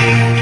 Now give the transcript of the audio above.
Yeah.